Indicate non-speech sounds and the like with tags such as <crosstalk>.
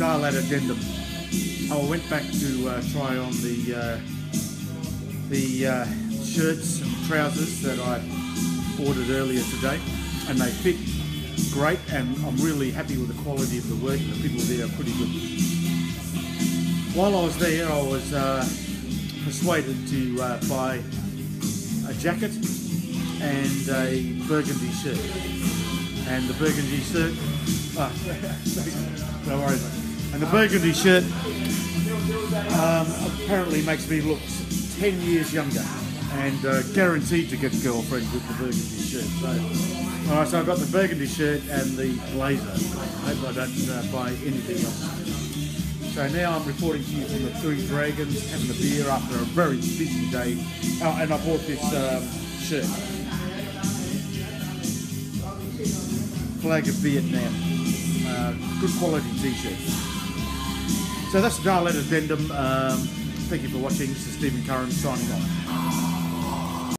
Dalat addendum. I went back to uh, try on the uh, the uh, shirts and trousers that I ordered earlier today, and they fit great. And I'm really happy with the quality of the work. The people there are pretty good. While I was there, I was uh, persuaded to uh, buy a jacket and a burgundy shirt. And the burgundy shirt, <laughs> ah, <laughs> no worries. And the burgundy shirt um, apparently makes me look 10 years younger and uh, guaranteed to get a girlfriend with the burgundy shirt. So, all right, so I've got the burgundy shirt and the blazer. I hope I don't uh, buy anything else. So now I'm reporting to you from the Three Dragons, having a beer after a very busy day. Oh, and I bought this um, shirt. Flag of Vietnam. Uh, good quality t-shirt. So that's the Dalat Addendum. Um, thank you for watching. This is Stephen Curran signing off.